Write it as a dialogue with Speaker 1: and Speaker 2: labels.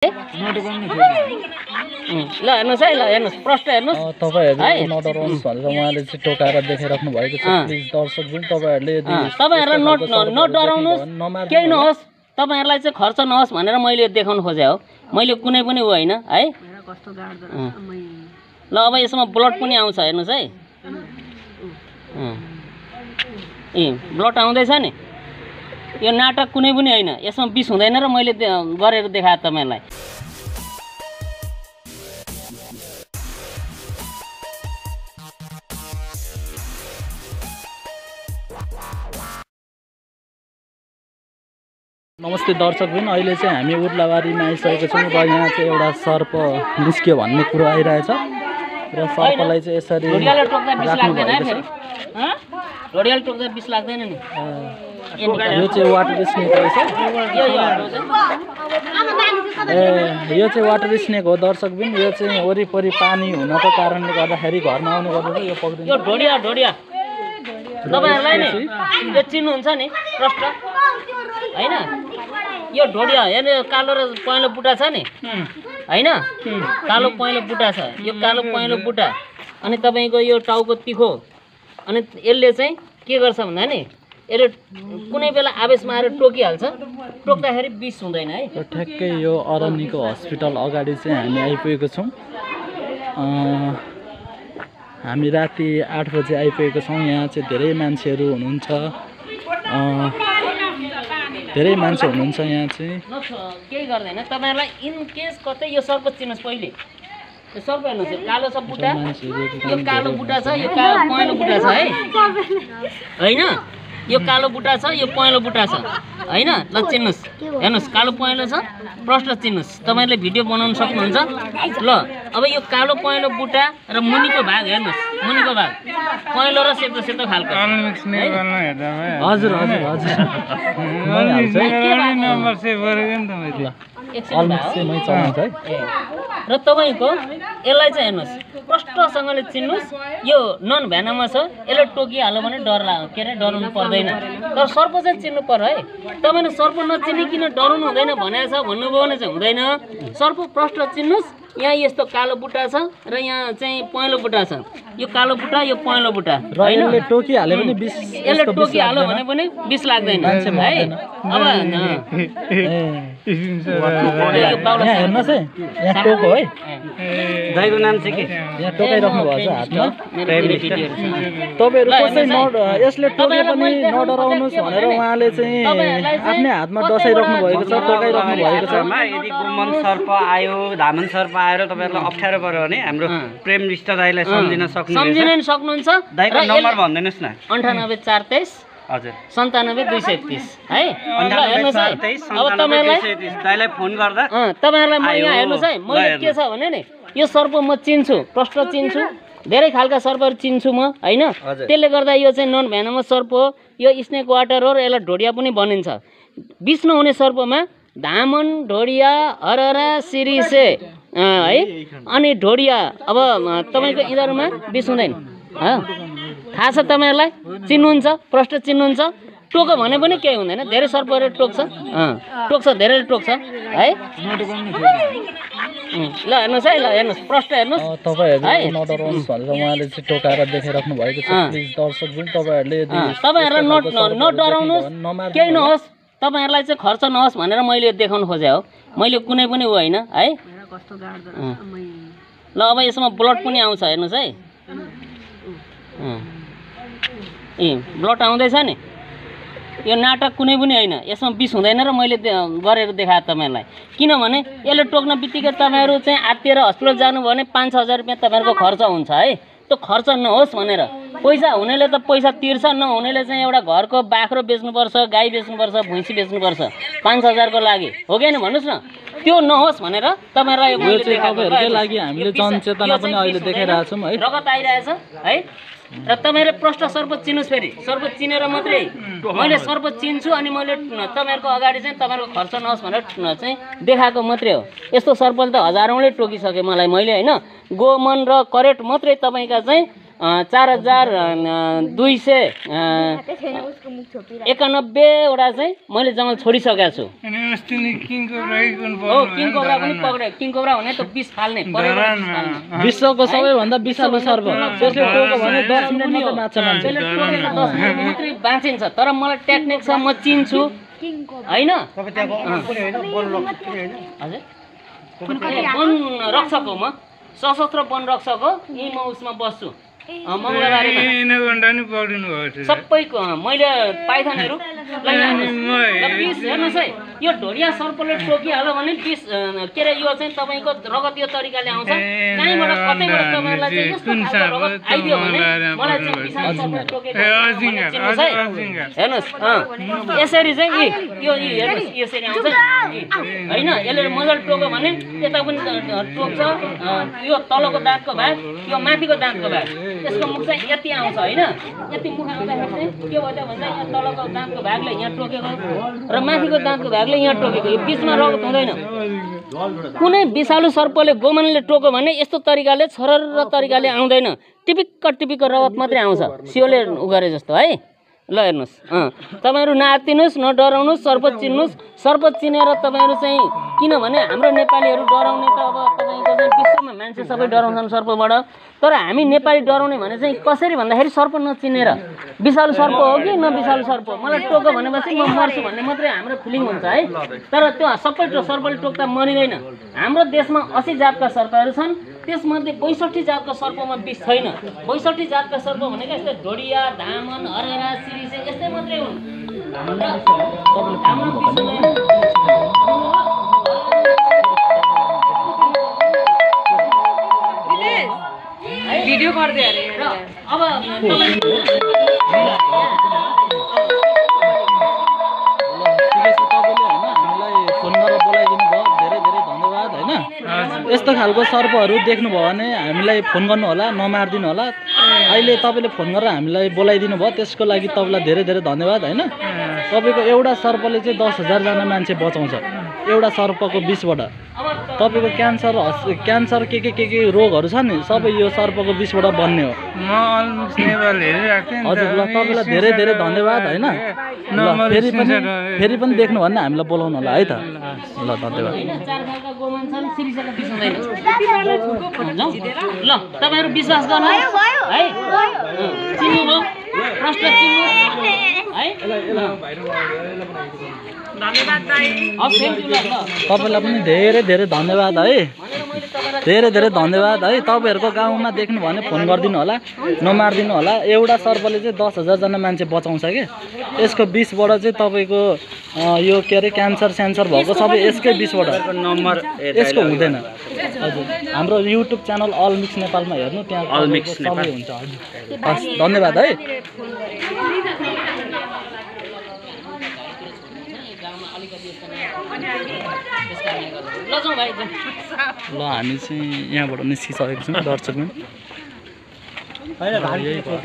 Speaker 1: ल हेर्नुहोस् है ल हेर्नुहोस् प्रष्ट हेर्नुहोस्
Speaker 2: अँ, तपाईँहरू
Speaker 1: है?
Speaker 2: नडराउनुहोस् भनेर उहाँले चाहिँ टोकाएर देखाइराख्नु भएको छ। प्लिज दर्शकहरू तपाईँहरूले यदि
Speaker 1: अँ, तपाईँहरूलाई नोट
Speaker 2: सर्भर नमार्नु
Speaker 1: केही। नहोस् तपाईँहरूलाई चाहिँ खर्च नहोस् भनेर मैले देखाउनु खोजेँ हो मैले कुनै पनि ऊ होइन है। ल अब यसमा ब्लड पनि आउँछ हेर्नुहोस् है। ए ब्लड आउँदैछ नि यो नाटक कुनै पनि होइन यसमा बिस हुँदैन र मैले गरेर देखाएँ तपाईँहरूलाई
Speaker 2: नमस्ते दर्शकबिन अहिले चाहिँ हामी उर्लाबारीमा आइसकेको छौँ र यहाँ चाहिँ एउटा सर्प निस्क्यो भन्ने कुरो आइरहेछ। र सर्पलाई चाहिँ यसरी
Speaker 1: टोक्दा बिस लाग्दैन नि।
Speaker 2: यो चाहिँ वाटर स्नेक रहेछ। ए यो चाहिँ वाटर स्नेक हो दर्शकबिन यो चाहिँ वरिपरि पानी हुनको कारणले गर्दाखेरि घरमा आउने गर्दछ यो
Speaker 1: यो
Speaker 2: पक्रिन्छ
Speaker 1: ढोडिया ढोडिया। तपाईँहरूलाई नि यो चिन्नुहुन्छ नि प्रष्ट होइन? यो ढोडिया हेर्नु यो कालो र पहेँलो बुट्टा छ नि? होइन? कालो पहेँलो बुट्टा छ। यो कालो पहेँलो बुट्टा अनि तपाईँको यो टाउको तिखो। अनि यसले चाहिँ के गर्छ भन्दा नि यसले कुनै बेला आवेशमा आएर टोकिहाल्छ। टोक्दाखेरि बिस हुँदैन है।
Speaker 2: ठ्याक्कै यो अरनिको हस्पिटल अगाडि चाहिँ हामी आइपुगेको छौँ। हामी राति आठ बजे आइपुगेको छौँ। यहाँ चाहिँ धेरै मान्छेहरू हुनुहुन्छ। धेरै मान्छे हुनुहुन्छ यहाँ चाहिँ।
Speaker 1: केही गर्दैन। तपाईँहरूलाई इन केस कतै यो सर्प चिन्नुहोस् पहिले। यो सर्प हेर्नुहोस् यो कालो छ बुट्टा। यो कालो बुट्टा छ यो कालो पहेँलो बुट्टा छ है। होइन? यो कालो बुट्टा छ यो पहेँलो बुट्टा छ। होइन? ल चिन्नुहोस् हेर्नुहोस् कालो पहेँलो छ प्रष्ट चिन्नुहोस् तपाईँहरूले भिडियो बनाउनु सक्नुहुन्छ। ल अब यो कालो पहेँलो बुट्टा र मुनिको भाग हेर्नुहोस् मुनिको भाग। पहेँलो र सेतो सेतो खालको?
Speaker 2: हजुर हजुर हजुर।
Speaker 1: र तपाईँको यसलाई चाहिँ हेर्नुहोस्। प्रष्टसँगले चिन्नुहोस् यो नन भ्यानामा छ यसले टोकिहाल्यो भने डर ला के अरे डराउनु पर्दैन। तर सर्प चाहिँ चिन्नु पर्यो है। तपाईँले सर्प नचिनिकन डराउनु हुँदैन भनेको छ भन्नुभयो भने चाहिँ हुँदैन। सर्प प्रष्ट चिन्नुहोस् यहाँ यस्तो कालो बुट्टा छ र यहाँ चाहिँ पहेँलो बुट्टा छ। यो कालो बुट्टा यो पहेँलो बुट्टा होइन?
Speaker 2: यसले टोकिहाल्यो भने बिस लाग्दैन।
Speaker 1: पनि बिस लाग्दैन है। अब
Speaker 2: यहाँ हेर्नुहोस् है यहाँ टोक हो है
Speaker 1: दाइको नाम चाहिँ के
Speaker 2: यहाँ टोकाइराख्नु भएको छ हातमा
Speaker 1: मेरो केटीहरू छ।
Speaker 2: तपाईँहरू कसै न। यसले टोके पनि नडराउनुहोस् भनेर उहाँले चाहिँ आफ्नै हातमा डसाइराख्नु भएको छ टोकाइराख्नु भएको छ
Speaker 3: मा यदि गोमन सर्प आयो धामन सर्प आएर तपाईँहरूलाई अप्ठ्यारो पर्यो भने हाम्रो। प्रेम रिष्ट दाईलाई सम्झिन
Speaker 1: सम्झिन
Speaker 3: सक्नुहुन्छ दाईको नम्बर भनिदिनुहोस् न
Speaker 1: अन्ठानब्बे चार तेइस
Speaker 3: हजुर।
Speaker 1: सन्तानब्बे दुई सय तिस है? ल हेर्नुहोस् है। अब तपाईँहरूलाई
Speaker 3: फोन गर्दा।
Speaker 1: तपाईँहरूलाई म। यहाँ हेर्नुहोस् है। मैले के। छ भने नि यो सर्प म चिन्छु प्रष्ट चिन्छु। धेरै खालका सर्पहरू चिन्छु म होइन। त्यसले गर्दा यो चाहिँ नन भ्यानामा सर्प हो। यो स्नेक वाटर हो र यसलाई ढोडिया पनि भनिन्छ। बिस नहुने सर्पमा धामन ढोडिया हरहरा सिरिसे है? अनि ढोडिया अब तपाईँको यिनीहरूमा बिस हुँदैन। थाहा छ तपाईँहरूलाई? चिन्नुहुन्छ? प्रष्ट चिन्नुहुन्छ? टोक्यो भने पनि केही हुँदैन। धेरै सर्पहरू टोक्छ। टोक्छ धेरै टोक्छ। है? ल हेर्नुहोस् है ल हेर्नुहोस्। प्रष्ट हेर्नुहोस्।
Speaker 2: तपाईँहरू
Speaker 1: है?
Speaker 2: नडराउनुहोस् भनेर उहाँले चाहिँ टोकाएर देखाइराख्नु भएको छ। तपाईँहरूले यस्तो
Speaker 1: तपाईँहरूलाई
Speaker 2: भने नमार्नु
Speaker 1: केही। नहोस्। तपाईँहरूलाई चाहिँ खर्च नहोस् भनेर मैले देखाउनु खोजेँ हो। मैले कुनै पनि ऊ होइन है। ल अब यसमा ब्लड पनि आउँछ। हेर्नुहोस् है। ए ब्लड आउँदैछ नि? यो नाटक कुनै पनि होइन यसमा बिस हुँदैन र मैले गरेर देखाएँ तपाईँहरूलाई किनभने यसले टोक्न बित्तिकै तपाईँहरू चाहिँ आत्तिएर हस्पिटल जानुभयो भने पाँच छ हजार रुपियाँ तपाईँहरूको खर्च हुन्छ है। त्यो खर्च नहोस् भनेर। पैसा हुनेले त पैसा तिर्छ नहुनेले चाहिँ एउटा घरको बाख्रो बेच्नुपर्छ गाई बेच्नुपर्छ भैँसी बेच्नुपर्छ। पाँच हजारको लागि। हो कि होइन भन्नुहोस् न? त्यो नहोस् भनेर तपाईँहरूलाई
Speaker 2: लागि हामीले जनचेतना पनि अहिले
Speaker 1: बिस हुँदैन।
Speaker 2: देखाइरहेको छौँ है।
Speaker 1: रगत आइरहेछ है। र तपाईँहरूले प्रष्ट सर्प चिन्नुहोस् फेरि। सर्प चिनेर मात्रै। मैले सर्प चिन्छु अनि मैले तपाईँहरूको अगाडि चाहिँ तपाईँहरूको खर्च नहोस् भनेर चाहिँ देखाएको मात्रै हो। यस्तो सर्पले त हजारौँले टोकिसकेँ मलाई मैले होइन? गोमन र करेक्ट मात्रै तपाईँका चाहिँ चार हजार दुई सय एकानब्बेवटा चाहिँ मैले जङ्गल छोडिसकेको छु। हो किङ कोब्रा पनि पक्रे किङ कोब्रा भने त बिस फाल्ने।
Speaker 2: विश्वको सबैभन्दा विषालु सर्प मात्रै
Speaker 1: बाँचिन्छ। तर मलाई टेक्निक छ म चिन्छु। होइन? वन रक्षक हो म। सशस्त्र वन रक्षक हो। यहीँ म उसमा बस्छु। सबैको मैले पाइथानहरू हेर्नुहोस्। है यो ढोडिया सर्पले टोकिहाल्यो भने बिस के अरे यो चाहिँ तपाईँको रगत यो तरिकाले आउँछ। कहीँबाट कतैबाट तपाईँहरूलाई चाहिँ यस्तो खालको रगत आइदियो भने मलाई चाहिँ सर्पले टोकेको हेर्नुहोस् यसरी चाहिँ यी हेर्नुहोस् यसरी आउँछ। होइन यसले मजाले टोक्यो भने यता पनि टोक्छ। यो तलको दाँतको भाग यो माथिको दाँतको भाग। यसको मुख चाहिँ यति आउँछ होइन यति मुख आउँदाखेरि चाहिँ के भयो भन्दा यहाँ तलको दाँतको भागले यहाँ टोकेको र माथिको दाँतको भागले यहाँ टोकेको यो बिचमा रगत हुँदैन कुनै विषालु सर्पले गोमनले टोक्यो भने यस्तो तरिकाले छरर तरिकाले आउँदैन टिपिक्क टिपिक्क रगत मात्रै आउँछ सियोले उ गरे जस्तो है ल हेर्नुहोस्। तपाईँहरू नआत्तिनुहोस् न डराउनुहोस् सर्प चिन्नुहोस्। सर्प चिनेर तपाईँहरू चाहिँ किनभने हाम्रो नेपालीहरू डराउने त अब तपाईँको चाहिँ विश्वमा मान्छे सबै डराउँछन् सर्पबाट। तर हामी नेपाली डराउने भने चाहिँ कसरी भन्दाखेरि सर्प नचिनेर। विषालु सर्प हो कि न विषालु सर्प मलाई टोक्यो भनेपछि म मर्छु भन्ने मात्रै हाम्रो फिलिङ हुन्छ है। तर त्यो सबै सर्पले टोक्दा मरिँदैन। हाम्रो देशमा असी जातका सर्पहरू छन्। त्यसमध्ये बैसठी जातको सर्पमा विष छैन। बैसठी जातका सर्प भनेको यस्तै ढोडिया धामन हरेरा सिरिसे यस्तै मात्रै हुन्।
Speaker 4: भिडियो गर्दै अरे
Speaker 1: र अब तपाईँ
Speaker 2: ठिकै छ तपाईँले होइन हामीलाई फोन गरेर बोलाइदिनु भयो धेरै धेरै धन्यवाद होइन यस्तो खालको सर्पहरू देख्नुभयो भने हामीलाई फोन गर्नु होला नमारिदिनु होला अहिले तपाईँले फोन गरेर हामीलाई बोलाइदिनु भयो। त्यसको लागि तपाईँलाई धेरै धेरै धन्यवाद होइन? तपाईँको एउटा सर्पले चाहिँ दस हजारजना मान्छे बचाउँछ। एउटा सर्पको विषबाट तपाईँको क्यान्सर हस- क्यान्सर के के के के रोगहरू छ नि सबै यो सर्पको विषबाट बन्ने हो
Speaker 5: म अलमोस्ट नेपाल हेरिरहेको थिएँ नि त।
Speaker 2: हजुर ल तपाईँलाई धेरै धेरै धन्यवाद होइन फेरि पनि फेरि पनि देख्नु भने हामीलाई बोलाउनु होला है त ल धन्यवाद?
Speaker 1: ल तपाईँहरू विश्वास गर्नु है
Speaker 2: तपाईँलाई पनि धेरै धेरै धन्यवाद है धेरै धेरै धन्यवाद है। तपाईँहरूको गाउँमा देख्नु भने फोन गरिदिनु होला नमारिदिनु होला। एउटा सर्पले चाहिँ दस हजारजना मान्छे बचाउँछ कि? यसको बिचबाट चाहिँ तपाईँको यो के अरे क्यान्सर स्यान्सर भएको सबै यसकै बिचबाट।
Speaker 3: नम्बर
Speaker 2: यसको हुँदैन। हजुर। हाम्रो युट्युब च्यानल अल मिक्स नेपालमा हेर्नु त्यहाँ सबै हुन्छ। हजुर। हस् धन्यवाद है। ल हामी चाहिँ यहाँबाट निस्किसकेको छौँ दर्शक पनि यही भयो।